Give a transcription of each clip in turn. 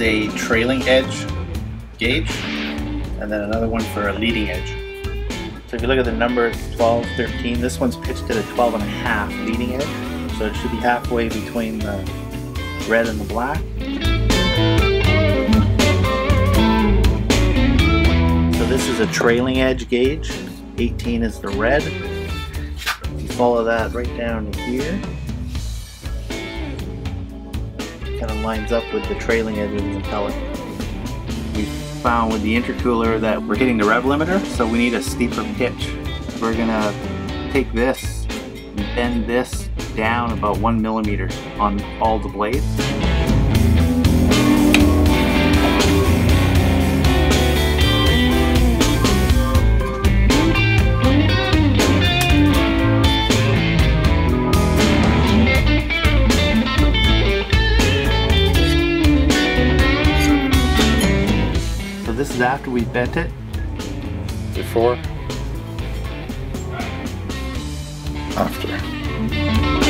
is a trailing edge gauge, and then another one for a leading edge. So if you look at the number 12, 13, this one's pitched at a 12 and a half leading edge, so it should be halfway between the red and the black. So this is a trailing edge gauge, 18 is the red. You follow that right down here, kind of lines up with the trailing edge of the impeller. We found with the intercooler that we're hitting the rev limiter, so we need a steeper pitch. We're gonna take this and bend this down about one millimeter on all the blades. This is after we bent it. Before? After.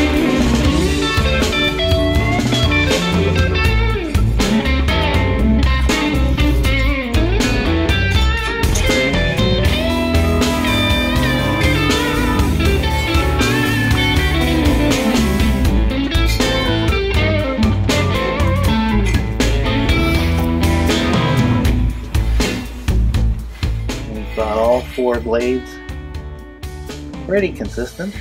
Four blades pretty consistent.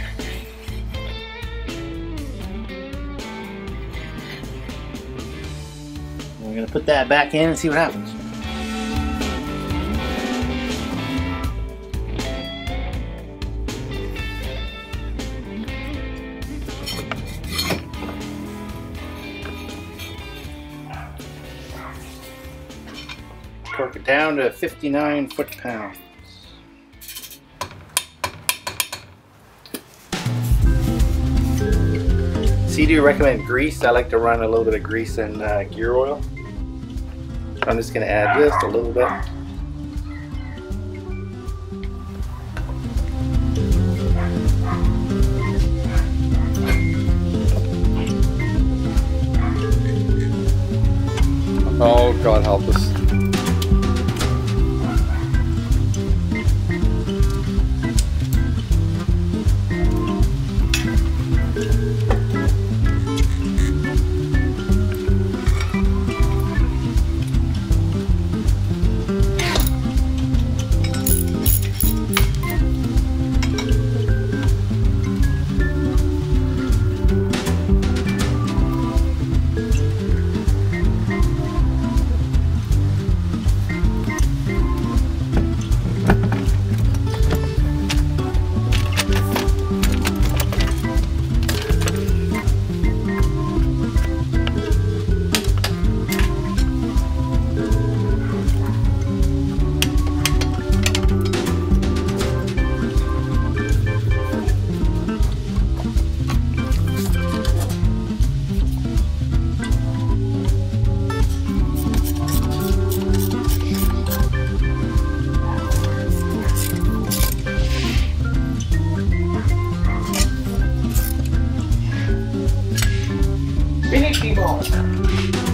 We're gonna put that back in and see what happens. Torque it down to 59 foot-pounds. So do you recommend grease? I like to run a little bit of grease and uh, gear oil. I'm just going to add just a little bit. Oh, God help us. 寂寞。